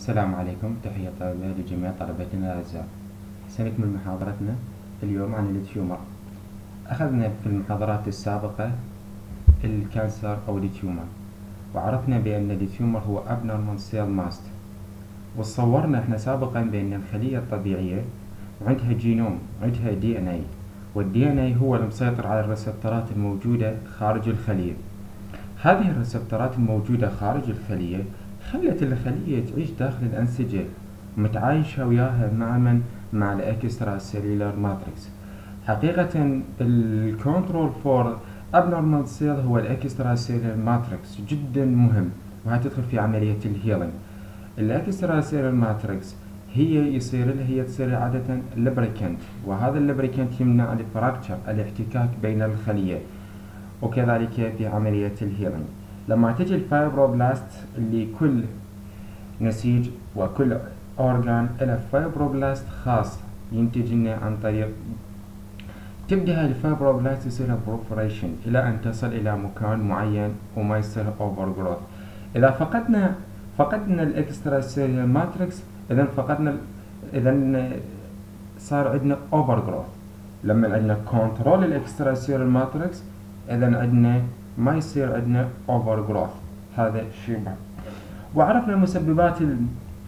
السلام عليكم. تحية طيبة لجميع طلبتنا الأعزاء. سنكمل محاضرتنا اليوم عن ال tumor. أخذنا في المحاضرات السابقة ال cancer أو ال tumor وعرفنا بأن ال tumor هو abnormal cell mass وصورنا إحنا سابقا بأن الخلية الطبيعية عندها جينوم عندها DNA وال DNA هو المسيطر على ال receptor ات الموجودة خارج الخلية. هذه ال receptor ات الموجودة خارج الخلية خلت الخلية تعيش داخل الأنسجة متعايشة وياها مع من؟ مع ال extracellular matrix. حقيقة ال control for abnormal cell هو ال extracellular matrix جدا مهم وهتدخل في عملية ال healing. ال extracellular matrix هي يصير لها هي تصير عادة lubricant وهذا ال lubricant يمنع ال friction الاحتكاك بين الخلية وكذلك في عملية ال healing. لما تجي ال fibroblast اللي كل نسيج وكل organ له fibroblast خاص ينتج لنا عن طريق تبدأ هاي ال fibroblast يصير proliferation إلى أن تصل إلى مكان معين وما يصير overgrowth إذا فقدنا فقدنا ال extracellular matrix إذا فقدنا إذا صار عندنا overgrowth لما عندنا control ال extracellular matrix إذا عندنا ما يصير عندنا overgrowth هذا شيء. وعرفنا مسببات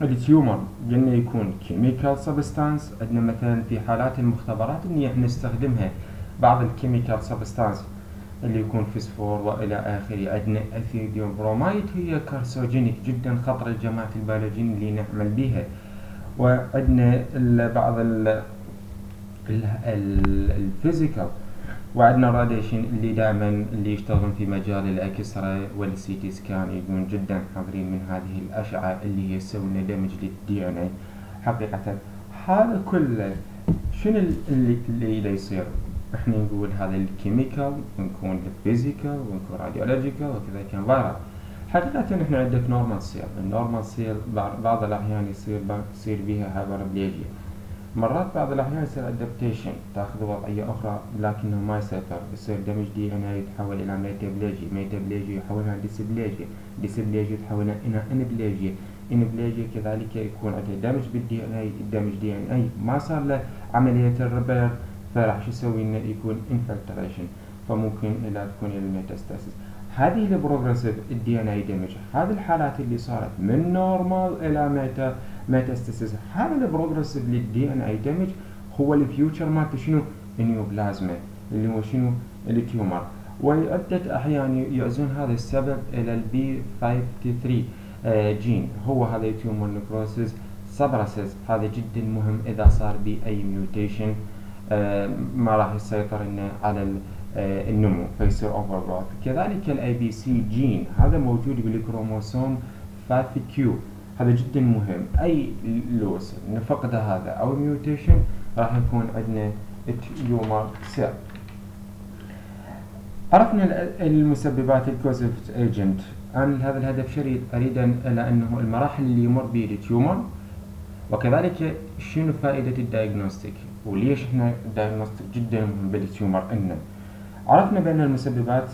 ال tumor قلنا يكون chemical substance عندنا مثلا في حالات المختبرات اني إحنا نستخدمها بعض ال chemical substance اللي يكون فسفور وإلى آخره. عندنا ethidium bromide هي carcinogenic جدا خطر الجماعة البيولوجيين اللي نعمل بها وعندنا بعض ال physical وعندنا radiation اللي دائما اللي يشتغلون في مجال ال X-ray وال CT scan يكونون جدا حذرين من هذه الأشعة اللي هي تسوي لنا damage لل DNA حقيقه هذا كله شنو اللي اللي يصير؟ إحنا نقول هذا ال chemical ونكون ال physical ونكون radiological وكذا كان viral حقيقة إحنا عندك normal cell ال normal cell بعض الأحيان يصير يصير بها hyperplasia مرات بعض الأحيان يصير adaptation تأخذ وضعية أخرى لكنه ما يسيطر يصير damage DNA يتحول إلى metaplasia metaplasia يحولها dysplasia dysplasia يتحولها إلى anaplasia anaplasia كذلك يكون عنده damage بال DNA ال damage DNA ما صار له عملية ال repair فراح شو يسوي؟ إنه يكون infiltration فممكن إلى تكون إلى ال metastasis هذه ال progressive ال DNA damage هذه الحالات اللي صارت من normal إلى meta metastasis. هذا ال progressive لل DNA damage هو ال future مالته شنو؟ ال neoplasma اللي هو شنو؟ ال tumor. وعدة أحيان يعزون هذا السبب إلى ال P 53 آه جين هو هذا ال tumor necrosis suppress هذا جدا مهم إذا صار به أي mutation آه ما راح يسيطر إنه على آه النمو فيصير overgrowth كذلك ال APC gene هذا موجود بالكروموسوم 5 q هذا جدا مهم. أي loss نفقد هذا أو mutation راح يكون عندنا tumor cell عرفنا المسببات ال causative agent أنا لهذا الهدف شريط أريد إلى أنه المراحل اللي يمر به ال tumor وكذلك شنو فائدة ال diagnostic وليش إحنا ال diagnostic جدا مهم بال tumor إنه؟ عرفنا بأن المسببات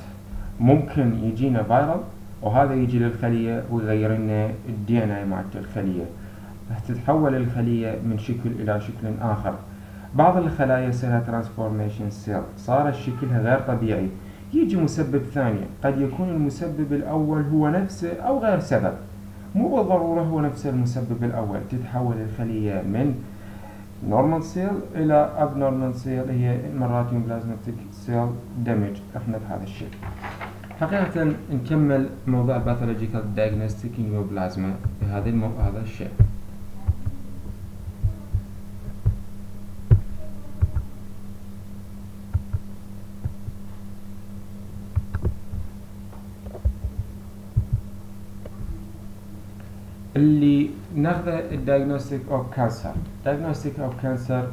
ممكن يجينا viral وهذا يجي للخلية ويغير لنا ال DNA مالت الخلية. تتحول الخلية من شكل إلى شكل آخر. بعض الخلايا يصيرها transformation cell صار شكلها غير طبيعي. يجي مسبب ثاني. قد يكون المسبب الأول هو نفسه أو غير سبب. مو بالضرورة هو نفس المسبب الأول. تتحول الخلية من normal cell إلى abnormal cell هي مرات neoplastic cell damage إحنا بهذا الشيء. حقيقة نكمل موضوع ال pathological diagnostic neoplasma بهذا المو... هذا الشيء اللي ناخذه ال diagnostic of cancer diagnostic of cancer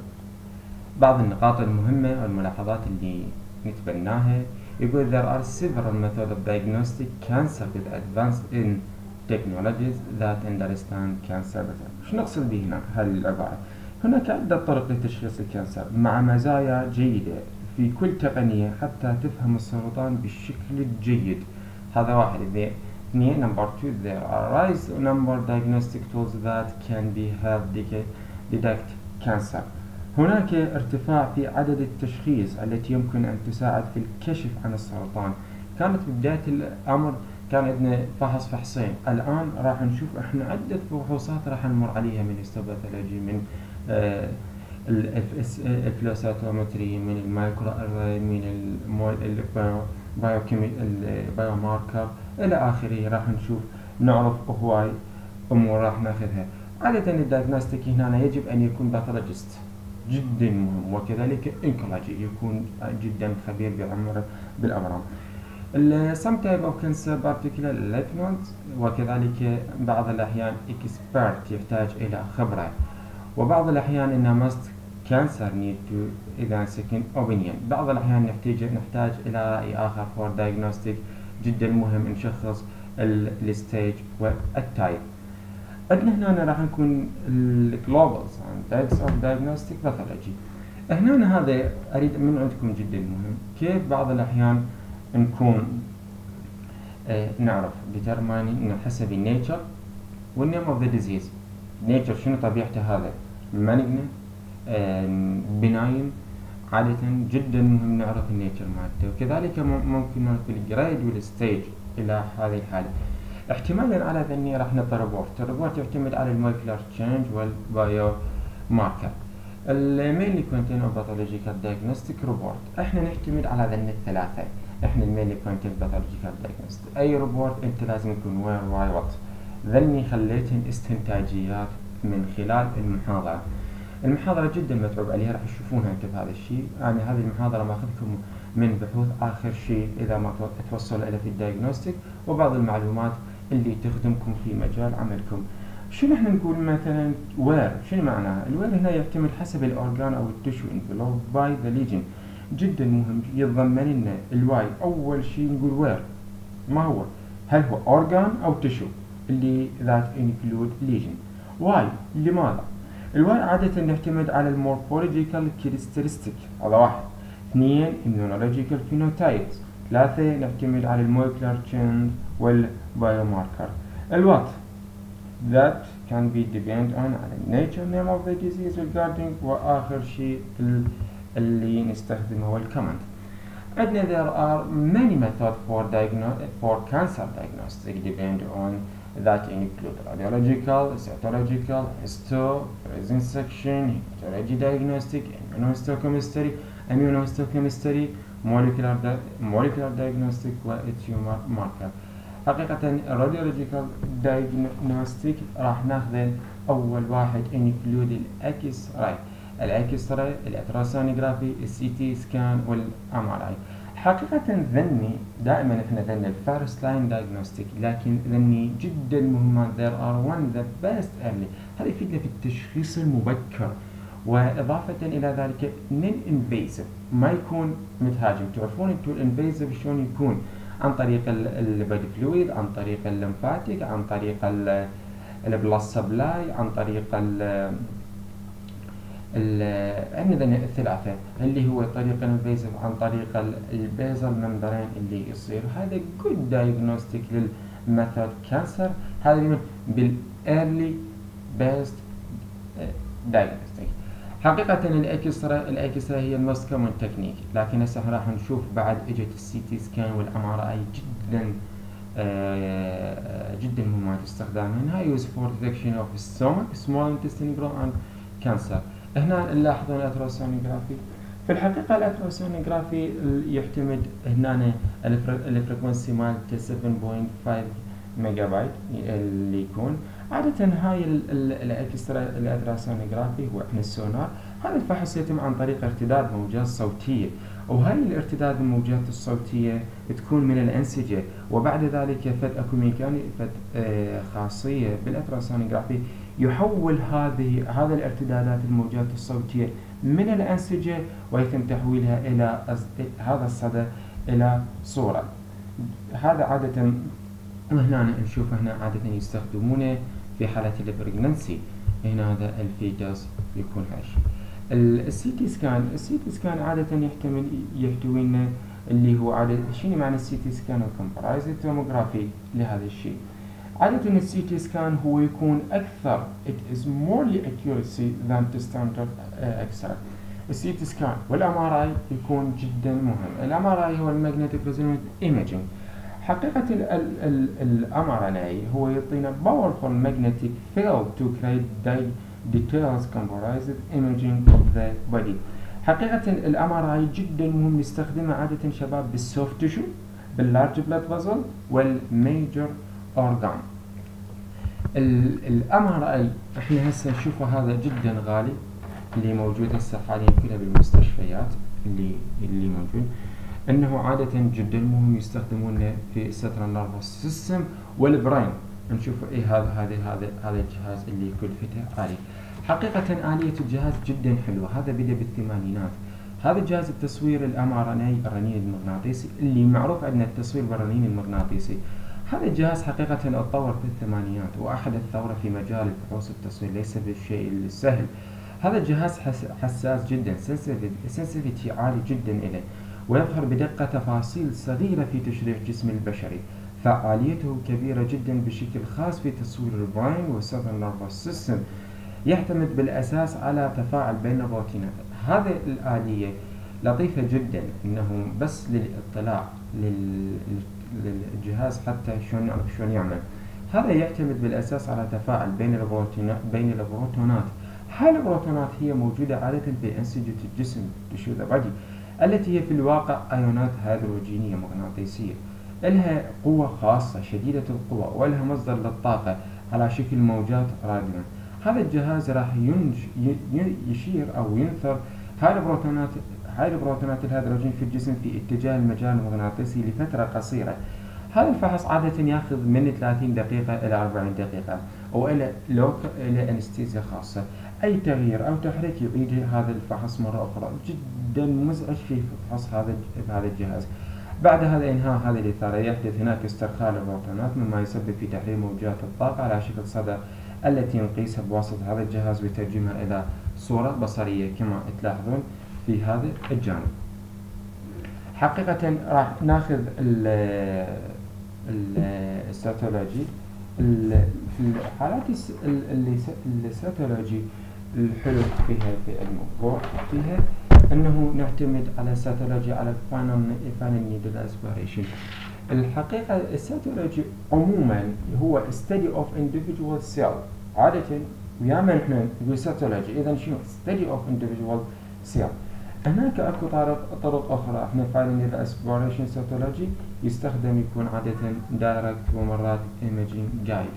بعض النقاط المهمة والملاحظات اللي نتبناها يقول there are several methods of diagnostic cancer with advanced in technologies that understand cancer better. شو نقصد به هنا هذه العبارة؟ هناك عدة طرق لتشخيص ال cancer مع مزايا جيدة في كل تقنية حتى تفهم السرطان بالشكل الجيد. هذا واحد اثنين number two there are rise number diagnostic tools that can be helped detect cancer هناك ارتفاع في عدد التشخيص التي يمكن أن تساعد في الكشف عن السرطان. كانت بداية الأمر كان عندنا فحص فحصين. الآن راح نشوف إحنا عدة فحوصات راح نمر عليها من histopathology من آه ال flow cytometry من المايكرو من ال biomarker إلى آخره. راح نشوف نعرف هواي أمور راح ناخذها. عادة ال diagnostic هنا يجب أن يكون pathologist جدا مهم وكذلك oncology يكون جدا خبير بعمر بالأمراض. some type of cancer particular lymph وكذلك بعض الأحيان expert يحتاج إلى خبرة. وبعض الأحيان إنها must cancer need to إذا second opinion. بعض الأحيان نحتاج نحتاج إلى رأي آخر for diagnostic. جدا مهم نشخص ال stage وال type عندنا هنا راح نكون ال goals عن of diagnostic pathology. هنا هذا أريد من عندكم جدا مهم. كيف بعض الأحيان نكون آه نعرف determining حسب ال nature وال name of the disease nature شنو طبيعته هذا؟ malignant benign عادة جدا مهم نعرف ال nature مالته. وكذلك ممكن نعرف ال grade وال stage إلى هذه الحالة. احتمالا على ذني راح نعطي report ال report يعتمد على ال molecular change وال biomarker ال mainly contain of pathological diagnostic report إحنا نعتمد على ذني الثلاثة. إحنا ال mainly contain pathological diagnostic أي report أنت لازم يكون where why what ذني خليتهم استنتاجيات من خلال المحاضرة. المحاضرة جدا متعوب عليها راح تشوفونها انت بهذا الشيء. يعني هذه المحاضرة ماخذكم من بحوث آخر شيء إذا ما توصل إلى في ال diagnostic وبعض المعلومات اللي تخدمكم في مجال عملكم. شنو إحنا نقول مثلا where؟ شنو معناها ال where هنا يعتمد حسب ال organ أو ال tissue involved by the lesion جدا مهم يتضمن لنا ال why أول شيء نقول where. ما هو؟ هل هو organ أو tissue؟ اللي that include lesion why؟ لماذا؟ ال why عادة نعتمد على ال morphological characteristic هذا واحد. اثنين immunological phenotypes. ثلاثة نعتمد على المولكيولر تشينج والبايوماركر الوات that can be depend on على nature name of the disease regarding وآخر شيء اللي نستخدمه هو الكومنت عندنا there are many methods for diagnosis for cancer diagnostic depend on that include radiological, cytological, histo, freezing section, hematology diagnostic, immunohistochemistry, immunohistochemistry, molecular, di molecular diagnostic tumor marker. حقيقة radiological diagnostic راح ناخذ أول واحد include الأكس راي ال X-ray ال ultrasonography ال CT scan وال MRI حقيقة ذني دائما إحنا ذن ال first line diagnostic لكن ذني جدا مهمة there are one the best early هذا يفيدنا في التشخيص المبكر. وإضافة إلى ذلك non-invasive ما يكون متهاجم. تعرفون أنتم ال invasive شلون يكون؟ عن طريق ال blood fluid عن طريق ال lymphatic عن طريق ال blood supply عن طريق عندنا الثلاثة اللي هو طريق ال invasive عن طريق ال basal membrane اللي يصير. هذا good diagnostic لل method cancer هذا من بال early best diagnostic حقيقة ال X-ray ال X-ray هي ال most common technique لكن هسه راح نشوف بعد إجت ال CT scan وال MRI جدا آه جدا مهمة استخدامها. used for detection of stomach small intestine growth and cancer هنا نلاحظون ال ultrasonography في الحقيقة ال ultrasonography يعتمد هنا ال frequency مالته 7.5 ميجا بايت اللي يكون. عادة هاي ال ultrasonography هو إحنا السونار. هذا الفحص يتم عن طريق ارتداد موجات صوتية. وهاي الارتداد الموجات الصوتية تكون من الأنسجة. وبعد ذلك فد أكو ميكاني فد آه خاصية بال ultrasonography يحول هذه هذا الارتدادات الموجات الصوتية من الأنسجة ويتم تحويلها إلى هذا الصدى إلى صورة. هذا عادة وهنا نشوف هنا عادة يستخدمونه. في حالة ال pregnancy هنا هذا ال fetus يكون هالشيء ال CT scan ال CT scan عادة يحتمل يحتوي لنا اللي هو عادة شنو معنى ال CT scan وال computerized tomography لهذا الشيء. عادة ال CT scan هو يكون أكثر it is more accuracy than the standard uh, X-ray. ال CT scan وال MRI يكون جدا مهم. ال MRI هو ال magnetic resonance imaging حقيقة ال MRI هو يعطينا powerful magnetic field to create details computerized imaging of the body. حقيقة ال MRI جدا مهم نستخدمه عادة شباب بال soft tissue بال large blood vessel وال major organ ال MRI إحنا هسه نشوفه هذا جدا غالي اللي موجود هسه حاليا كلها بالمستشفيات اللي اللي موجود. أنه عادة جدا مهم يستخدمونه في central nervous system وال brain نشوف اي هذا هذا هذا هذا الجهاز اللي كلفته عالي حقيقة آلية الجهاز جدا حلوة. هذا بدأ بالثمانينات. هذا جهاز التصوير ال MRI الرنين المغناطيسي اللي معروف عندنا التصوير بالرنين المغناطيسي. هذا الجهاز حقيقة أتطور في الثمانينات واحدث ثورة في مجال البحوث التصوير ليس بالشيء السهل. هذا الجهاز حساس جدا. sensitivity عالي جدا إليه. ويظهر بدقة تفاصيل صغيرة في تشريح جسم البشري فعاليته كبيرة جدا بشكل خاص في تصوير ال brain وال central nervous system يعتمد بالأساس على تفاعل بين البروتينات هذه الآلية لطيفة جدا إنه بس للاطلاع للجهاز حتى شلون نعرف شلون يعمل. هذا يعتمد بالأساس على تفاعل بين البروتينات بين البروتونات هاي البروتونات هي موجودة عادة في أنسجة الجسم tissue ذا التي هي في الواقع أيونات هيدروجينية مغناطيسية. لها قوة خاصة شديدة القوة ولها مصدر للطاقة على شكل موجات راديو. هذا الجهاز راح يشير أو ينثر هاي البروتونات هاي البروتونات الهيدروجين في الجسم في اتجاه المجال المغناطيسي لفترة قصيرة. هذا الفحص عادة ياخذ من 30 دقيقة إلى 40 دقيقة وإلى local anesthesia خاصة. أي تغيير أو تحريك يعيد هذا الفحص مرة أخرى. جدا مزعج في فحص هذا هذا الجهاز. بعد هذا إنهاء هذه الإثارة يحدث هناك استرخاء للبروتونات مما يسبب في تحرير موجات الطاقة على شكل صدى التي نقيسها بواسطة هذا الجهاز وترجمها إلى صورة بصرية كما تلاحظون في هذا الجانب. حقيقة راح ناخذ السيتولوجي في الحالات ال cytology الحلو في الموضوع فيها أنه نعتمد على ال cytology على ال fine needle aspiration الحقيقة ال cytology عموما هو study of individual cell. عادة وياما إحنا نقول cytology اذا شنو؟ study of individual cell. هناك أكو طرق طرق أخرى. إحنا fine needle aspiration cytology يستخدم يكون عادة direct ومرات imaging guide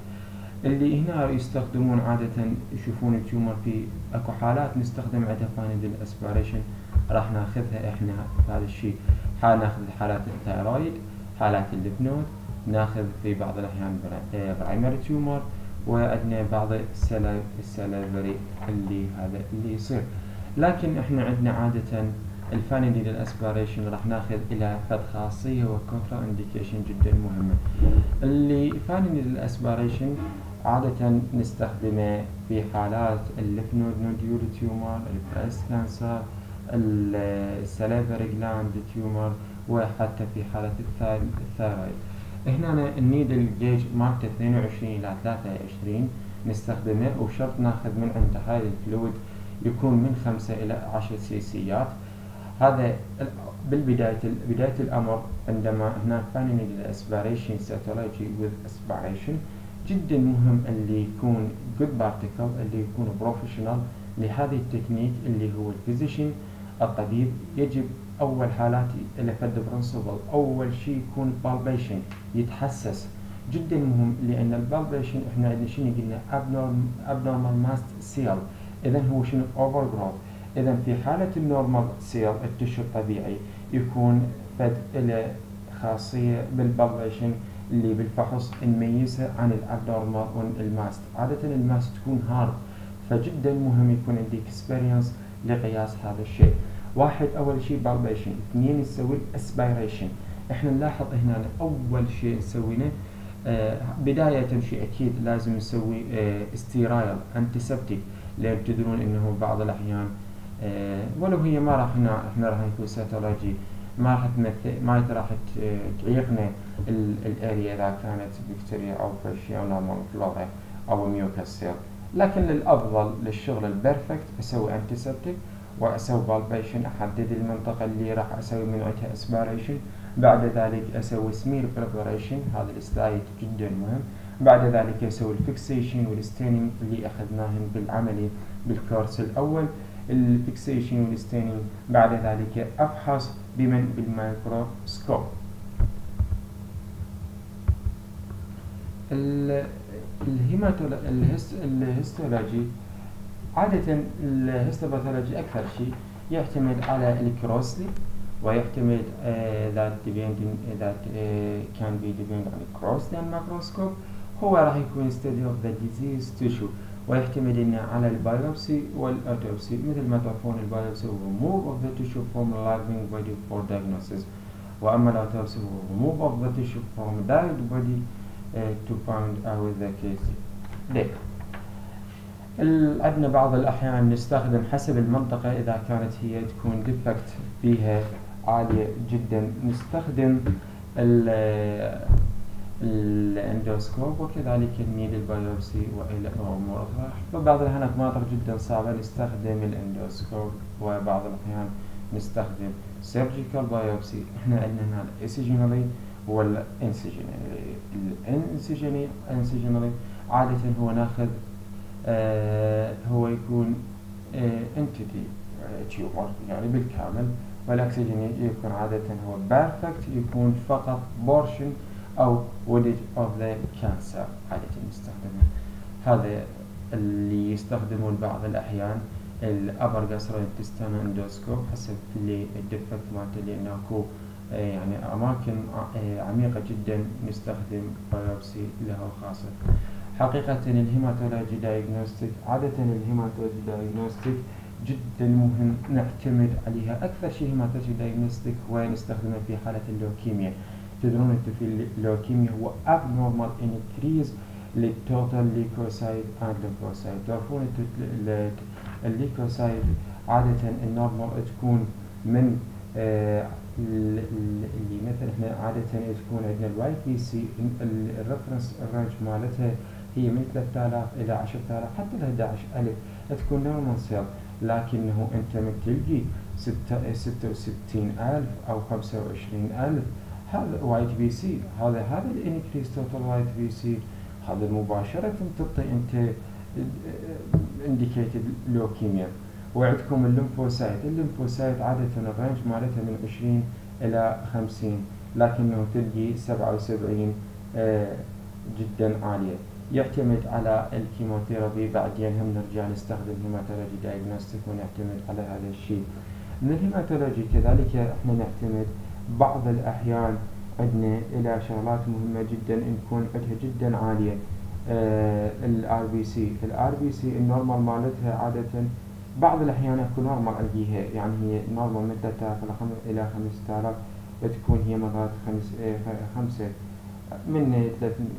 اللي هنا يستخدمون عادة يشوفون ال tumor في أكو حالات نستخدم عندها fine needle aspiration راح ناخذها إحنا هذا الشيء. حال ناخذ حالات ال thyroid حالات ال lymph ناخذ في بعض الأحيان primary tumor وعندنا بعض ال salivary اللي هذا اللي يصير. لكن إحنا عندنا عادة ال fine needle aspiration راح ناخذ إلى فد خاصية و contraindication جدا مهمة. اللي fine needle aspiration عادة نستخدمه في حالات ال lymph node nodule tumor ال breast cancer ال salivary gland tumor وحتى في حالة ال thyroid. هنا ال needle gauge مالته 22 إلى 23 نستخدمه وشرط ناخذ من عنده هاي ال fluid يكون من 5 إلى 10 سيسيات. هذا بالبداية بداية الأمر عندما هناك fine needle aspiration cytology with aspiration جدا مهم اللي يكون good particle اللي يكون professional لهذه التكنيك اللي هو ال physician الطبيب يجب أول حالات إلى فد principle أول شيء يكون palpation يتحسس. جدا مهم لأن ال palpation إحنا عندنا شنو قلنا؟ abnormal mass cell. إذا هو شنو؟ overgrowth. إذا في حالة ال normal cell ال tissue الطبيعي يكون فد إلى خاصية بال palpation اللي بالفحص نميزها عن ال abnormal وال mass. عادة ال mass تكون hard فجدا مهم يكون عندي experience لقياس هذا الشيء. واحد أول شيء palpation اثنين نسوي aspiration إحنا نلاحظ هنا أول شيء نسوينه آه بداية شيء أكيد لازم نسوي آه sterile antiseptic لأن تدرون إنه بعض الأحيان آه ولو هي ما راح إحنا راح نكون cytology ما راح تمثل ما راح تعيقنا ال area إذا كانت بكتيريا أو فريشيا أو normal أو mucosal. لكن للافضل للشغل ال perfect أسوي antiseptic وأسوي palpation أحدد المنطقة اللي راح أسوي من عندها aspiration بعد ذلك أسوي smear preparation هذا ال slide جدا مهم. بعد ذلك أسوي ال fixation وال staining اللي أخذناهم بالعملي بال course الأول. ال fixation وال staining بعد ذلك افحص بمن بالميكروسكوب. ال histology عادة ال histopathology أكثر شيء يعتمد على الكروسلي ويعتمد uh, can be depend on cross and microscope هو راح يكون study of the disease tissue. ويعتمد إنه على البيوبسي والأوتوبسي مثل ما تعرفون البيوبسي هو remove of the tissue from living body for diagnosis. وأما الأوتوبسي هو remove of the tissue from died body uh, to find out the case. عندنا بعض الأحيان نستخدم حسب المنطقة إذا كانت هي تكون defect فيها عالية جدا. نستخدم ال endoscope وكذلك ال needle biopsy وإلى امور أخرى فبعض الاحيان مناطق جدا صعبة نستخدم ال endoscope وبعض الأحيان نستخدم surgical biopsy إحنا عندنا هنا ال excisional وال incisional ال incisional عادة هو ناخذ آه هو يكون آه entire tumor يعني بالكامل. وال excision يكون عادة هو perfect يكون فقط portion أو wedge of the cancer عادة نستخدمه هذا اللي يستخدمون بعض الأحيان ال upper gastrointestinal endoscope حسب اللي ال defect مالته لأنه أكو يعني أماكن عميقة جدا نستخدم biopsy له خاصة. حقيقة ال hematology diagnostic عادة ال hematology diagnostic جدا مهم نعتمد عليها. أكثر شيء hematology diagnostic هو نستخدمه في حالة اللوكيميا. تدرون أنتم في اللوكيميا هو abnormal increase لل total leukocyte and lymphocyte تعرفون ال leukocyte عادة ال normal تكون من آه اللي مثلا إحنا عادة تكون عندنا ال WBC ال reference ال range مالتها هي من 3000 إلى 10000 حتى ل 11000 تكون normal cell لكنه انت من تلقي 66000 أو 25000 هذا WBC هذا هذا ال increase total WBC. هذا مباشرة تعطي أنت indicated لوكيميا وعندكم ال lymphocyte ال lymphocyte عادة ال range مالتها من 20 إلى 50 لكنه تلقي 77 آه جدا عالية. يعتمد على ال chemotherapy. بعدين هم نرجع نستخدم hematology diagnostic ونعتمد على هذا الشيء. من ال hematology كذلك إحنا نعتمد بعض الأحيان عندنا إلى شغلات مهمة جدا نكون عندها جدا عالية. ال RBC. ال RBC ال normal مالتها عادة بعض الأحيان أكو normal ألقيها. يعني هي normal من 3000 إلى 5000 تكون هي مرات خمس خمسة. من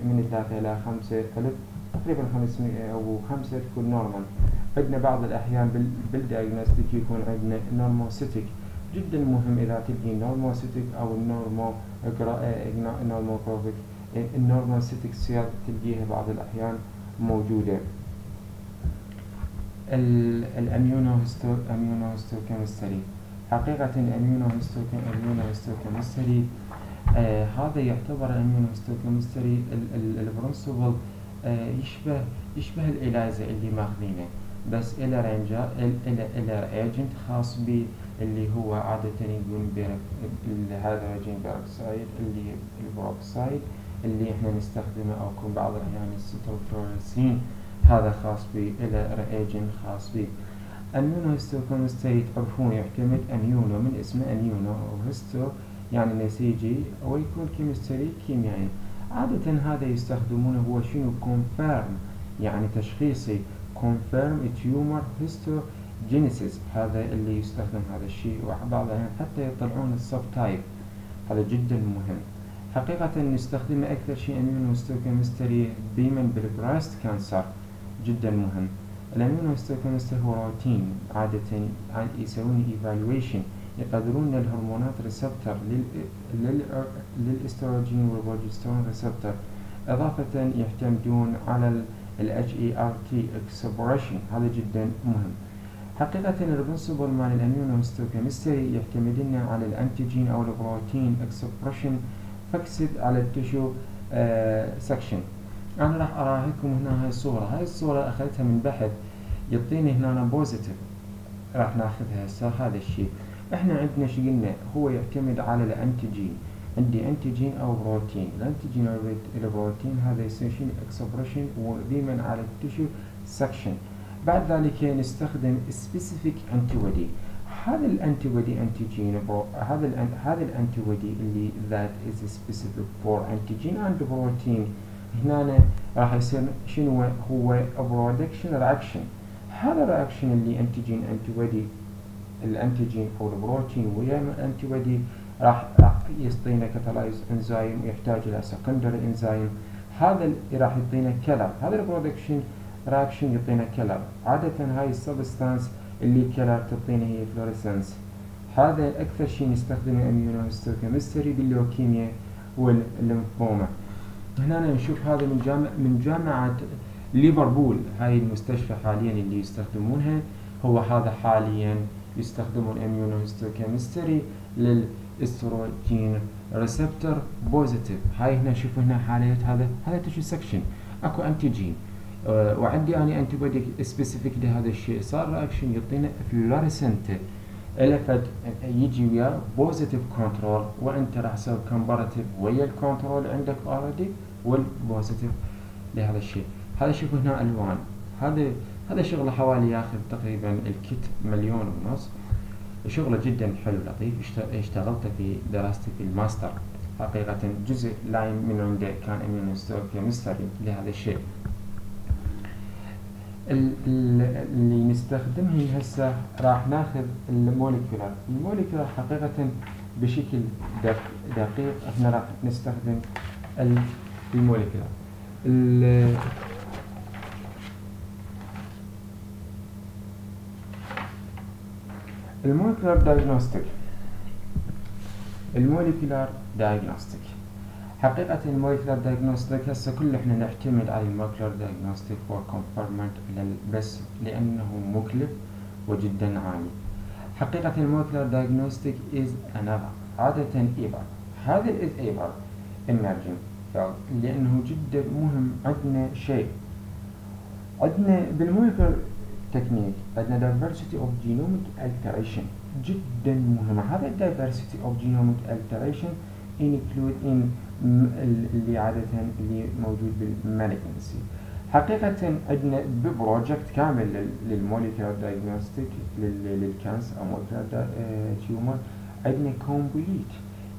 من ثلاثة إلى خمسة ألف تقريبا 500 أو خمسة تكون normal عندنا بعض الأحيان بال diagnostic يكون عندنا normocytic جدا مهم إذا تلقي normocytic أو ال normo normochromic ال normocytic cell تلقيها بعض الأحيان موجودة. ال immunohistochemistry حقيقة ال immunohistochemistry آه هذا يعتبر ال immunohistochemistry ال principle آه يشبه يشبه الإليزا اللي ماخذينه. بس إلى reagent إلى إلى agent خاص به اللي هو عادة يقول ال hydrogen peroxide اللي البروكسايد اللي إحنا نستخدمه أو يكون بعض الأحيان ال fluorescein هذا خاص به إلى reagent خاص به immunohistochemistry تعرفون يعتمد immuno من اسمه immuno و histo يعني نسيجي ويكون chemistry كيميائي. عادة هذا يستخدمونه هو شنو؟ confirm يعني تشخيصي. confirm tumor histogenesis هذا اللي يستخدم هذا الشيء وبعض الأحيان حتى يطلعون ال subtype هذا جدا مهم. حقيقة نستخدمه أكثر شيء immunohistochemistry بيمن بال breast cancer. جدا مهم. ال immunohistochemistry هو روتين. عادة يسوون evaluation يقدرون الهرمونات receptor لل estrogen وال progesterone receptor إضافة يعتمدون على ال HER2 expression. هذا جدا مهم. حقيقة ال principle مال ال immunohistochemistry يعتمدون على ال antigen أو ال protein expression fixed على ال tissue section أنا راح اراويكم هنا هاي الصورة. هاي الصورة أخذتها من بحث يعطيني هنا positive راح ناخذها هسه. هذا الشيء. إحنا عندنا شو قلنا؟ هو يعتمد على ال antigen. عندي antigen أو بروتين. ال antigen أو البروتين هذا يصير شنو؟ expression وديما على ال tissue section بعد ذلك نستخدم specific anti هذا ال anti antigen هذا هذا ال anti اللي that is specific for antigen and protein هنا راح يصير شنو هو production reaction هذا ال reaction اللي antigen anti ال antigen أو البروتين ويا ال anti راح راح يعطينا catalyze enzyme يحتاج إلى secondary enzyme هذا اللي راح يعطينا color هذا ال production reaction يعطينا color عادة هاي ال substance اللي color تعطينا هي fluorescence هذا أكثر شيء نستخدمه immunohistochemistry باللوكيميا والليمفوما هنا نشوف هذا من جامعة من جامعة ليفربول. هاي المستشفى حاليا اللي يستخدمونها. هو هذا حاليا يستخدمون immunohistochemistry لل estrogen receptor positive هاي هنا شوفوا هنا حالية هذا. هذا tissue section أكو antigen وعندي اني antibody specific لهذا الشيء. صار reaction يعطينا fluorescent الفد يجي ويا positive control وأنت راح تسوي comparative ويا ال control عندك already وال positive لهذا الشيء. هذا شوفوا هنا ألوان. هذا هذا شغلة حوالي ياخذ تقريبا ال kit مليون ونص. شغلة جدا حلو لطيف. اشتغلت في دراستي في الماستر. حقيقة جزء line من عنده كان immunohistochemistry لهذا الشيء. اللي نستخدمه هسه راح ناخذ ال molecular ال molecular حقيقة بشكل دقيق إحنا راح نستخدم ال molecular ال molecular diagnostic ال molecular diagnostic حقيقة ال molecular diagnostic هسه كل إحنا نعتمد على ال molecular diagnostic for confirmation بس لأنه مكلف وجدا عالي. حقيقة الموليكولر دايجنوستيك از another عادة إبر هذا الاز إبر emerging لأنه جدا مهم عندنا شيء. عندنا بالموليكولر تكنيك عندنا diversity of genomic alteration جدا مهمة هذا diversity of genomic alteration include in اللي عادة اللي موجود بالمالجنسي حقيقة عندنا ببروجكت كامل للموليكولار دايجنوستيك لل cancer أو molecular tumor. عندنا complete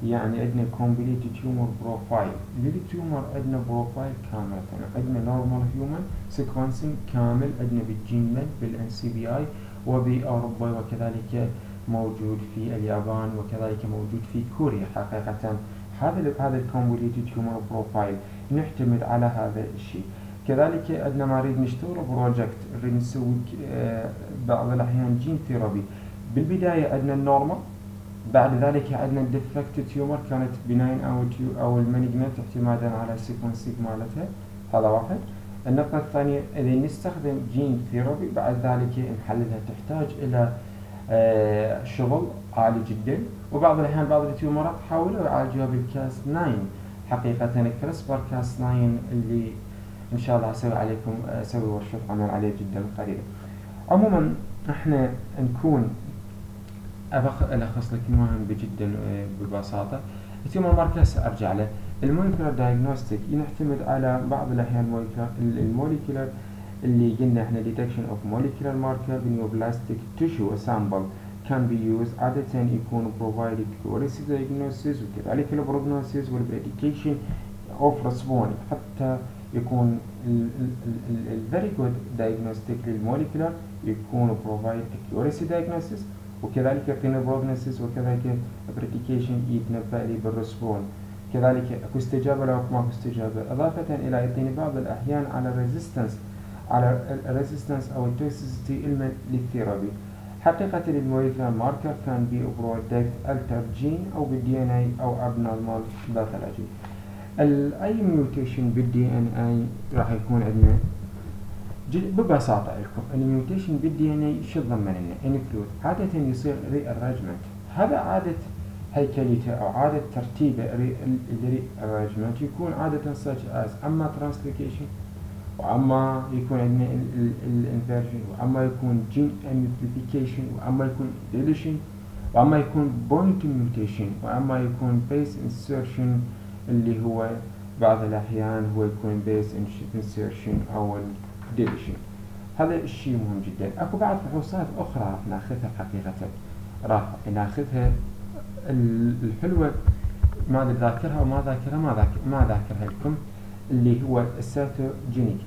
يعني عندنا complete tumor profile. لل tumor عندنا profile كاملة. عندنا normal human sequencing كامل عندنا بال gene بال NCBI وبأوروبا وكذلك موجود في اليابان وكذلك موجود في كوريا حقيقة هذا هذا ال completed tumor profile نعتمد على هذا الشيء. كذلك عندنا ما نريد نشتغل project نريد نسوي آه، بعض الأحيان gene therapy بالبداية عندنا ال normal بعد ذلك عندنا ال defect tumor كانت benign أو تيو أو ال malignant اعتمادا على ال sequencing مالتها. هذا واحد. النقطة الثانية إذا نستخدم gene therapy بعد ذلك نحللها تحتاج إلى شغل عالي جدا. وبعض الأحيان بعض ال tumor ات حاولوا يعالجوها بال Cas 9 حقيقة CRISPR Cas 9 اللي إن شاء الله أسوي عليكم أسوي ورشة عمل عليه جدا قريبا عموما إحنا نكون ألخص لك المهم بجدا آه، ببساطة. ال tumor markers أرجع له. ال molecular diagnostic نعتمد على بعض الأحيان ال molecular اللي قلنا إحنا detection of molecular marker neoplastic tissue sample can be used عادة يكون provided accuracy diagnosis وكذلك ال prognosis وال predication of response حتى يكون ال very good diagnostic لل molecular يكون provide accuracy diagnosis وكذلك يعطينا prognosis وكذلك predication يتنبأ لي بال response كذلك اكو استجابة لو ماكو استجابة اضافة إلى يعطيني بعض الاحيان على resistance على ال resistance أو ال toxicity لل therapy. حقيقة ال molecular marker can be product altered gene أو بال DNA أو abnormal pathology أي mutation بال DNA راح يكون عندنا؟ ببساطة لكم ال mutation بال DNA شو تضمن لنا؟ include عادة يصير rearrangement هذا عادة هيكليته أو عادة ترتيبه ال rearrangement يكون عادة such as. أما translocation وأما يكون عندنا ال inversion وأما يكون gene amplification وأما يكون deletion وأما يكون point mutation وأما يكون base insertion اللي هو بعض الأحيان هو يكون base insertion أو deletion. هذا الشيء مهم جدا. أكو بعض فحوصات أخرى راح ناخذها حقيقة. راح ناخذها. الحلوة ما ذاكرها وما ذاكرها ما ذاكر ما ذاكرها لكم. اللي هو ال cytogenetic.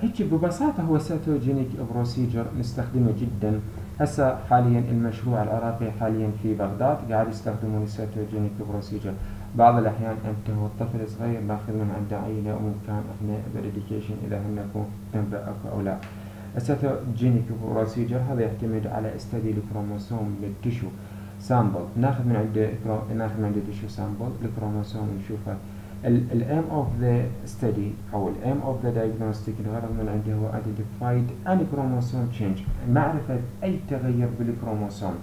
هيك ببساطة هو cytogenetic procedure نستخدمه جدا. هسه حاليا المشروع العراقي حاليا في بغداد قاعد يستخدمون ال cytogenetic procedure بعض الأحيان أنت هو الطفل صغير ناخذ من عنده عينة وممكن إحنا predication إذا هن أكو تنبأ أو لا. ال cytogenetic procedure هذا يعتمد على study الكروموسوم لل tissue sample. ناخذ من عنده ناخذ من عنده tissue sample الكروموسوم نشوفه. ال aim of the study أو ال aim of the diagnostic الغرض من عنده هو identified any chromosome change. معرفة أي تغير بالكروموسوم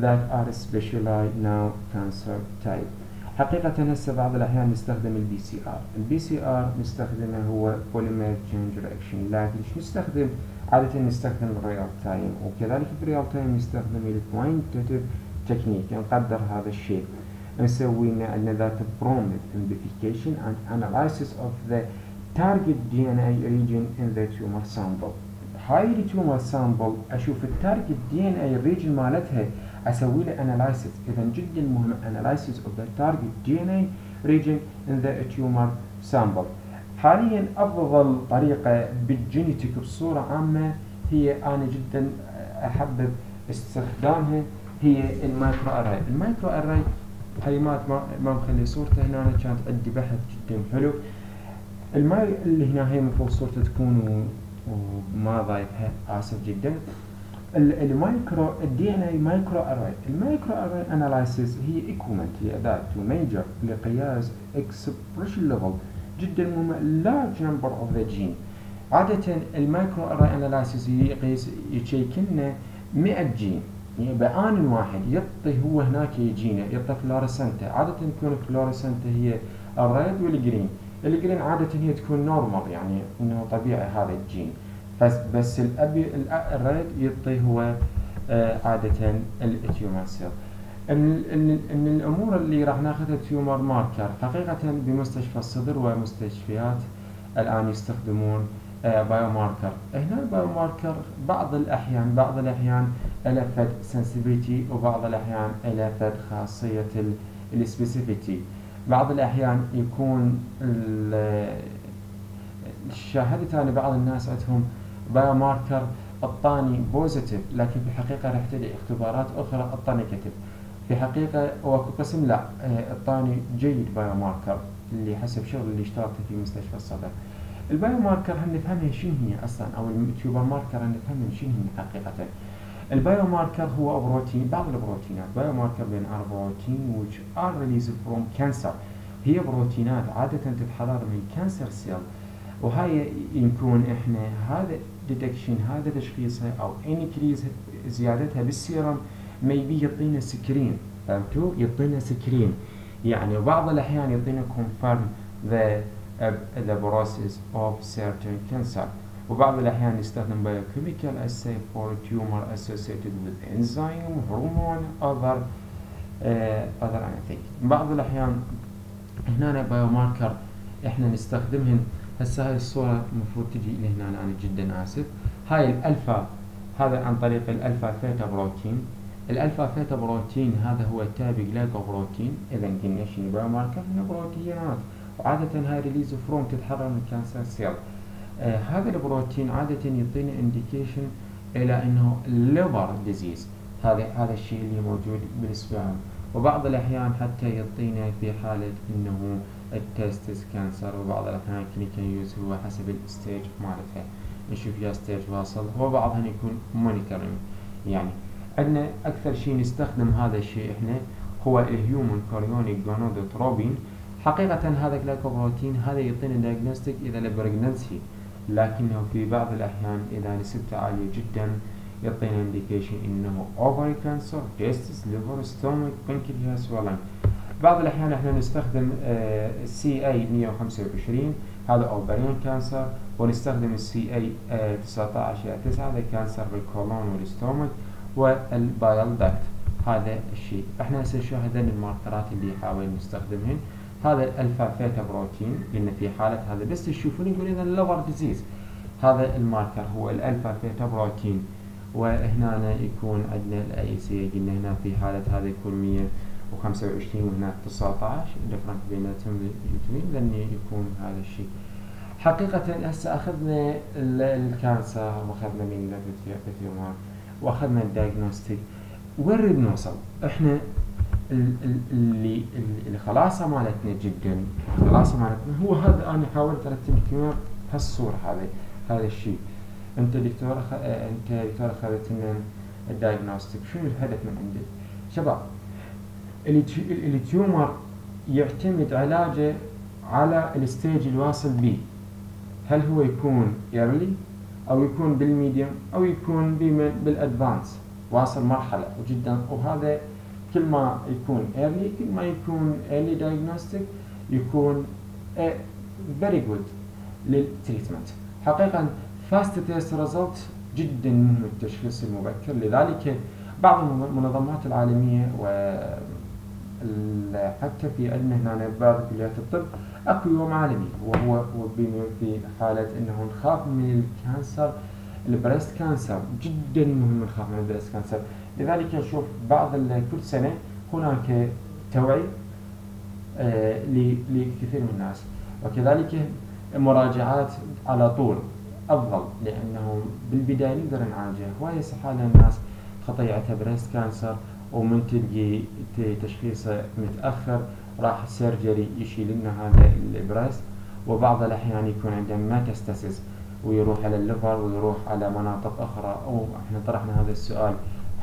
that are specialized now cancer type. حقيقة هسه بعض الأحيان نستخدم ال P ال PCR نستخدمه هو polymerase chain reaction لكن ليش نستخدم؟ عادة نستخدم ال real time وكذلك في ال real time نستخدم ال quantitative technique نقدر هذا الشيء. عندنا that promote amplification and analysis of the target DNA region in the tumor sample. هاي ال tumor sample أشوف ال target DNA region مالتها أسوي له analysis إذا جدا مهم analysis of the target DNA region in the tumor sample حاليا أفضل طريقة بال genetic بصورة عامة هي أنا جدا أحبب استخدامها هي ال microarray. ال microarray هاي ما ما مخلي صورته هنا كانت عندي بحث جدا حلو. الماي اللي هنا هي المفروض صورته تكون وما ضايفها اسف جدا. ال micro ال DNA microarray ال microarray analysis هي equipment هي أداة measure لقياس expression level جدا مهم. large number of the gene عادة ال microarray analysis يقيس يشيك لنا 100 جين يعني بآن واحد يعطي هو هناك يجينا يعطي fluorescent عادة تكون fluorescent هي ال red وال green. ال green عادة هي تكون normal يعني إنه طبيعي هذا الجين. بس بس الابي ال red يعطي هو آه عادة ال tumor cell. من الأمور اللي راح ناخذها tumor marker حقيقة بمستشفى الصدر ومستشفيات الآن يستخدمون آه biomarker هنا ال biomarker بعض الاحيان بعض الأحيان له فد sensitivity وبعض الأحيان له فد خاصية ال specificity بعض الأحيان يكون شاهدت أنا بعض الناس عندهم biomarker الطاني positive لكن في الحقيقة راح تدعي اختبارات أخرى الطاني كتب في حقيقة واكو قسم لا الطاني جيد biomarker اللي حسب شغل اللي اشتغلته في مستشفى الصدر. ال biomarker هل نفهمها شنو هي أصلا أو ال tumor marker هل نفهمها شنو هي حقيقة ال biomarker هو بروتين بعض البروتينات. biomarker بين are protein which are released from cancer. هي بروتينات عادة تتحرر من cancer cell وهاي يكون إحنا هذا detection هذا تشخيصها أو increase زيادتها بال serum maybe يعطينا screen. فهمتوا؟ يعطينا screen. يعني بعض الأحيان يعطينا the uh, the process of certain cancer. وبعض الأحيان يستخدم biochemical assay for tumor associated with enzyme, hormone, other uh, other anything. بعض الأحيان هنا biomarker إحنا نستخدمهن. هسه هاي الصورة المفروض تجي إلى هنا أنا جدا آسف. هاي الألفا هذا عن طريق ال alpha feto protein ال alpha feto protein هذا هو تابع بروتين إذا قلنا شنو؟ biomarker هنا بروتينات وعادة هاي release from تتحرر من cancer cell آه هذا البروتين عادة يعطينا indication إلى إنه liver disease هذا هذا الشيء اللي موجود بالسبام وبعض الأحيان حتى يعطينا في حالة إنه ال testis cancer وبعض الأحيان clinical use هو حسب ال stage مالتها نشوف يا stage واصل وبعضهم يكون monitoring يعني عندنا أكثر شيء نستخدم هذا الشيء إحنا هو ال human chorionic gonadotropin حقيقة هذا glycoprotein هذا يعطينا diagnostic إذا ال pregnancy لكنه في بعض الأحيان إذا نسبته عالية جدا يعطينا indication إنه ovary cancer testis liver stomach بنكرياس و lung بعض الأحيان إحنا نستخدم CA 125 هذا ovarian cancer ونستخدم ال CA 19 9 هذا cancer بالكولون وال stomach وال bile duct هذا الشيء. إحنا هسه هذين الماركرات اللي حاول نستخدمهن. هذا ال alpha feto protein قلنا في حاله هذا بس تشوفون يقول اذا ال liver disease هذا ال marker هو ال alpha feto protein وهنا يكون عندنا ال AC قلنا هنا في حالة هذا يكون 125 وهنا 19 ال different بيناتهم لأن يكون هذا الشيء حقيقة هسه أخذنا ال cancer وأخذنا من ال biomarker وأخذنا ال diagnostic وين نريد نوصل؟ إحنا اللي الخلاصة مالتنا جدا. الخلاصة مالتنا هو هذا أنا حاولت أرتب لك بهالصورة هذه هذا الشيء. أنت دكتور خ... أنت دكتور اخذت لنا ال diagnostic شنو الهدف من عندك؟ شباب ال tumor يعتمد علاجه على ال stage الواصل به هل هو يكون early أو يكون بال medium أو يكون بال advanced واصل مرحلة وجدا. وهذا كل ما يكون early كل ما يكون early diagnostic يكون very good لل treatment حقيقه fast test result جدا مهم التشخيص المبكر. لذلك بعض المنظمات العالمية و حتى في عندنا هنا بعض كليات الطب اكو يوم عالمي وهو في حالة إنه نخاف من ال cancer ال breast cancer. جدا مهم نخاف من ال breast cancer. لذلك نشوف بعض كل سنة هناك توعي آه لكثير من الناس. وكذلك مراجعات على طول أفضل لأنه بالبداية نقدر نعالجه هوايه سحالة الناس خطيعتها breast cancer ومن تلقي تشخيصه متأخر راح surgery يشيل لنا هذا ال breast. وبعض الأحيان يكون عنده metastasis ويروح على ال liver ويروح على مناطق أخرى. أو إحنا طرحنا هذا السؤال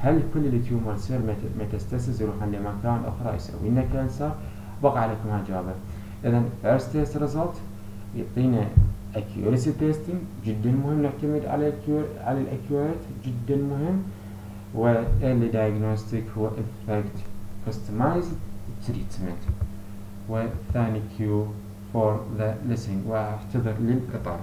هل كل ال tumor يصير metastasis يروح لمكان أخرى يسوي لنا cancer؟ بقى عليكم هالجواب اذا fast test result يعطينا accuracy testing جدا مهم نعتمد على على ال accurate جدا مهم. و early diagnostic هو effective customized treatment. و thank you for the listening. وأعتذر للقطع